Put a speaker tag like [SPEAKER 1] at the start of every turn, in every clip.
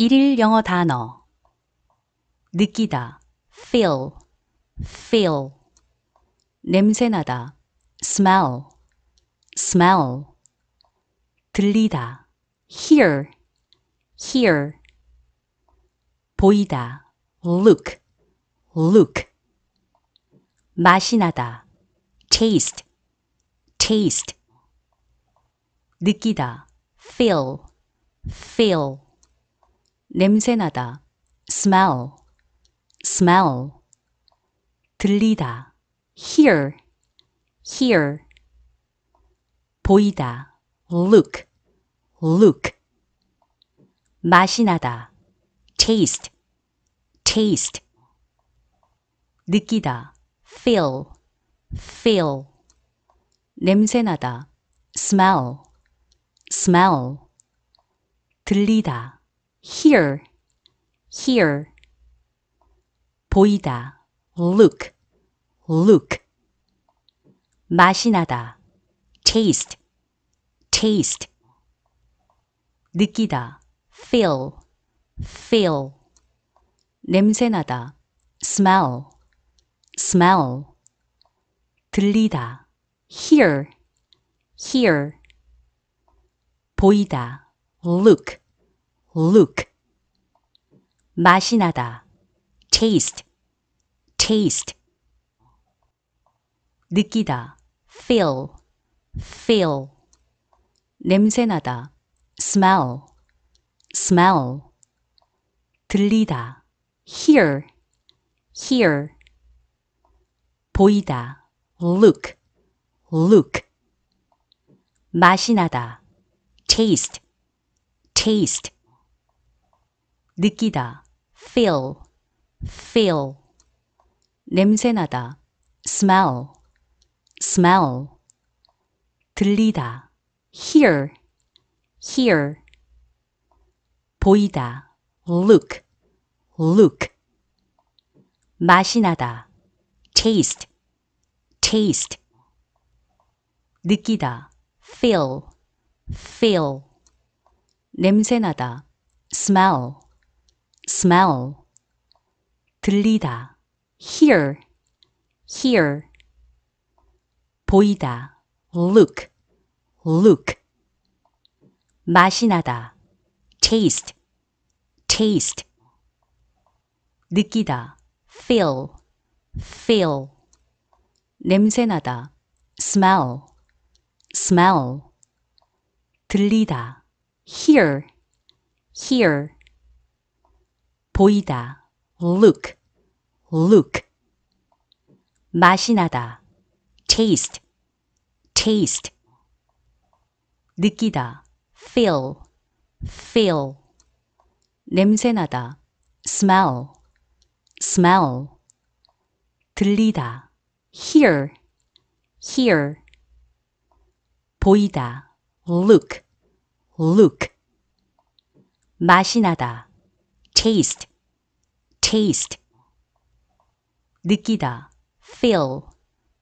[SPEAKER 1] 일일 영어 단어 느끼다 feel feel 냄새나다 smell smell 들리다 hear hear 보이다 look look 맛이 나다 taste taste 느끼다 feel feel 냄새나다 smell smell 들리다 hear hear 보이다 look look 맛이 나다 taste taste 느끼다 feel feel 냄새나다 smell smell 들리다 hear hear 보이다 look look 맛이 나다 taste taste 느끼다 feel feel 냄새나다 smell smell 들리다 hear hear 보이다 look look 맛이 나다 taste taste 느끼다 feel feel 냄새나다 smell smell 들리다 hear hear 보이다 look look 맛이 나다 taste taste 느끼다 feel feel 냄새나다 smell smell 들리다 hear hear 보이다 look look 맛이 나다 taste taste 느끼다 feel feel 냄새나다 smell smell 들리다 hear hear 보이다 look look 맛이 나다 taste taste 느끼다 feel feel 냄새나다 smell smell 들리다 hear hear 보이다 look look 맛이 나다 taste taste 느끼다 feel feel 냄새 나다 smell smell 들리다 hear hear 보이다 look look 맛이 나다 taste taste 느끼다 feel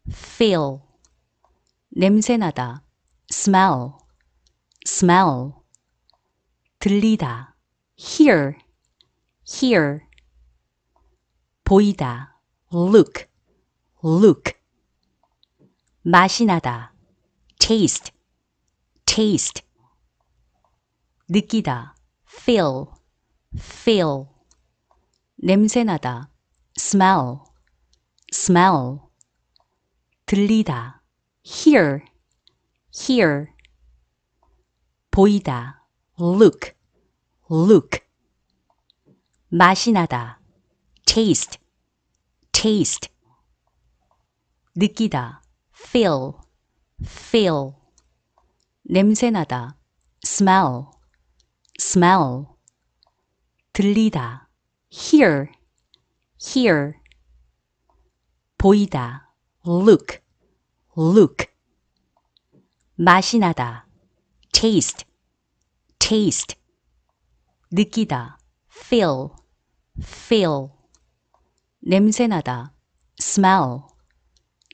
[SPEAKER 1] feel 냄새나다 smell smell 들리다 hear hear 보이다 look look 맛이 나다 taste taste 느끼다 feel feel 냄새나다 smell smell 들리다 hear hear 보이다 look look 맛이 나다 taste taste 느끼다 feel feel 냄새나다 smell smell 들리다 hear hear 보이다 look look 맛이 나다 taste taste 느끼다 feel feel 냄새나다 smell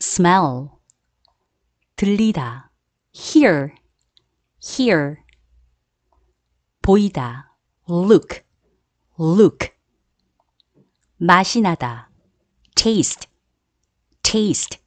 [SPEAKER 1] smell 들리다 hear hear 보이다 look look 맛이 나다 taste taste